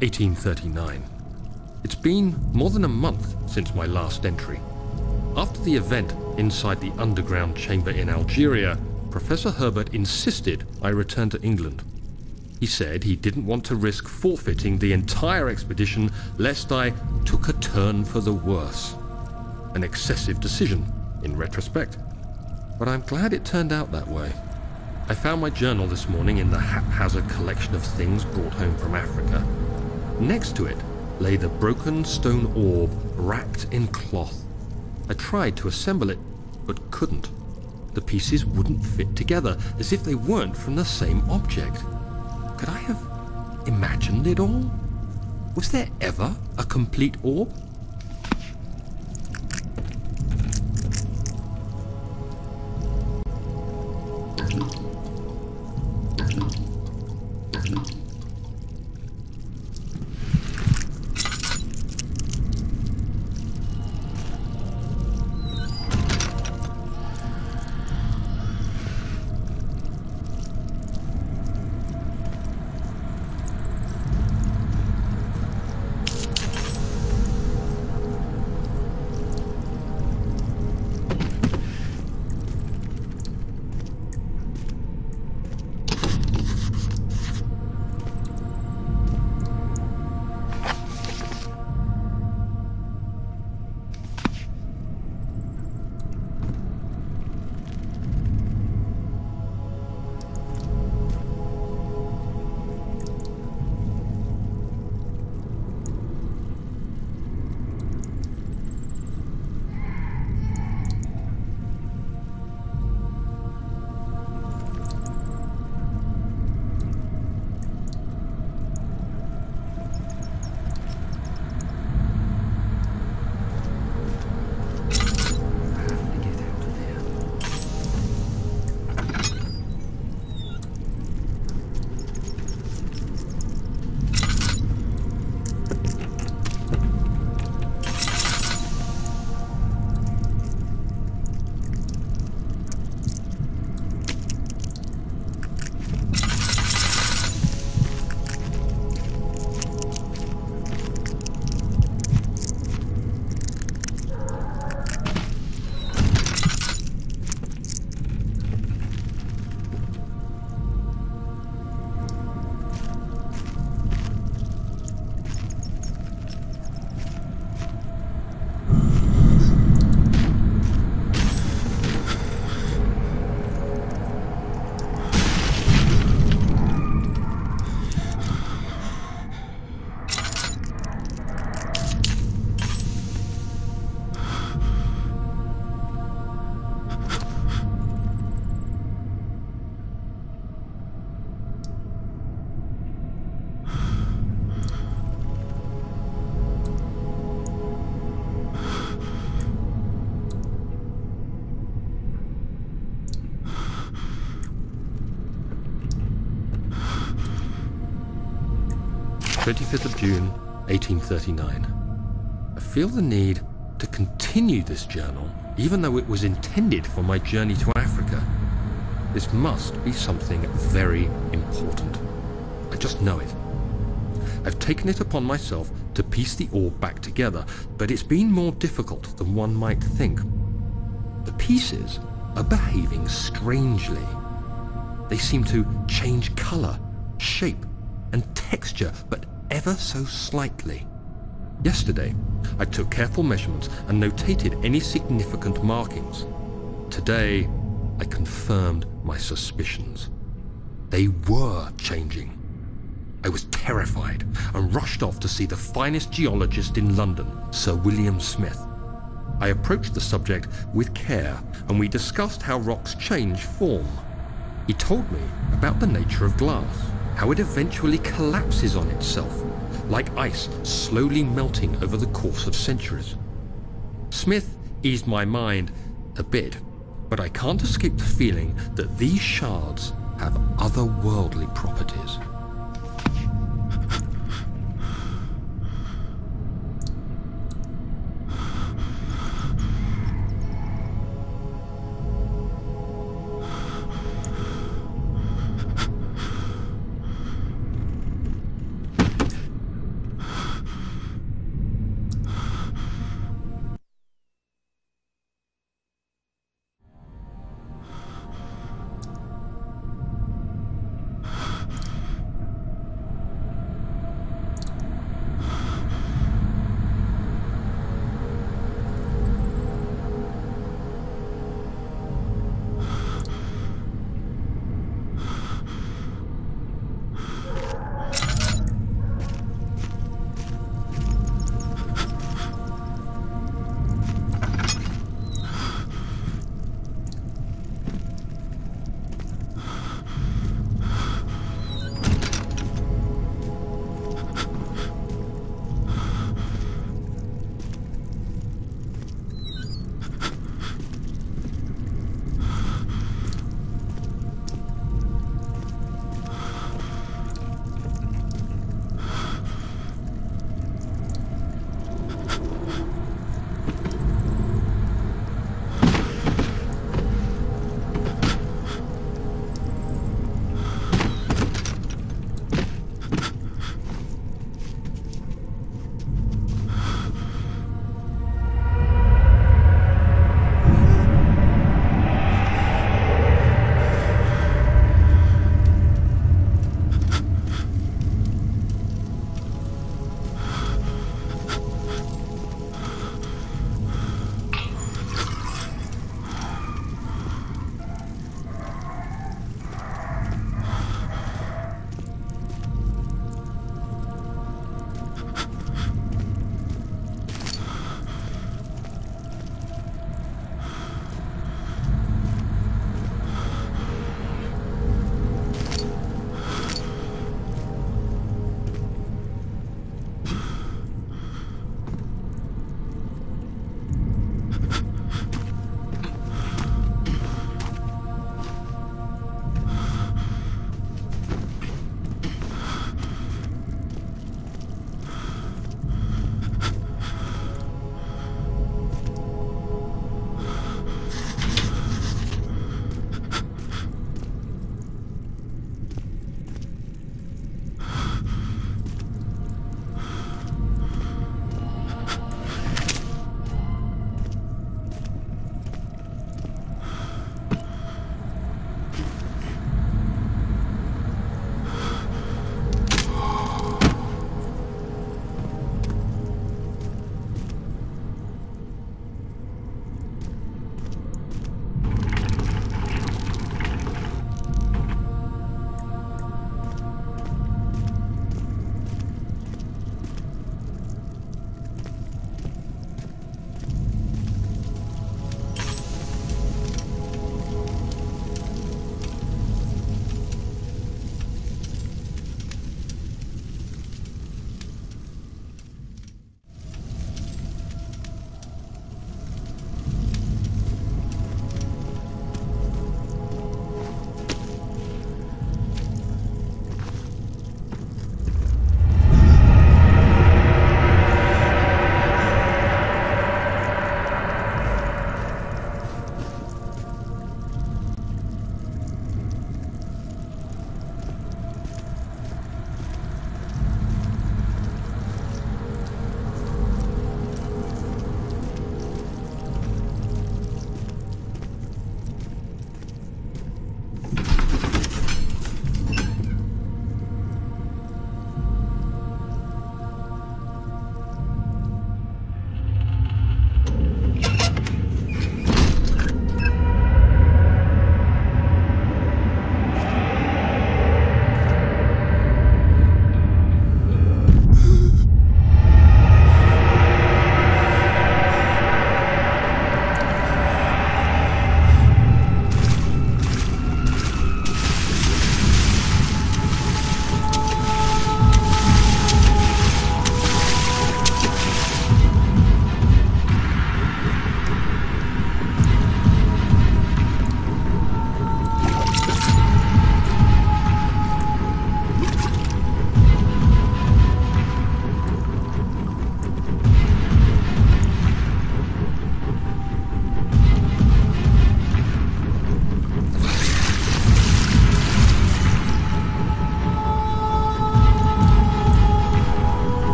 22nd of June, 1839. It's been more than a month since my last entry. After the event inside the underground chamber in Algeria, Professor Herbert insisted I return to England. He said he didn't want to risk forfeiting the entire expedition lest I took a turn for the worse. An excessive decision, in retrospect. But I'm glad it turned out that way. I found my journal this morning in the haphazard collection of things brought home from Africa. Next to it lay the broken stone orb wrapped in cloth. I tried to assemble it, but couldn't. The pieces wouldn't fit together, as if they weren't from the same object. Could I have imagined it all? Was there ever a complete orb? 25th of June, 1839. I feel the need to continue this journal, even though it was intended for my journey to Africa. This must be something very important. I just know it. I've taken it upon myself to piece the orb back together, but it's been more difficult than one might think. The pieces are behaving strangely. They seem to change colour, shape, and texture, but ever so slightly. Yesterday, I took careful measurements and notated any significant markings. Today, I confirmed my suspicions. They were changing. I was terrified and rushed off to see the finest geologist in London, Sir William Smith. I approached the subject with care and we discussed how rocks change form. He told me about the nature of glass how it eventually collapses on itself, like ice slowly melting over the course of centuries. Smith eased my mind a bit, but I can't escape the feeling that these shards have otherworldly properties.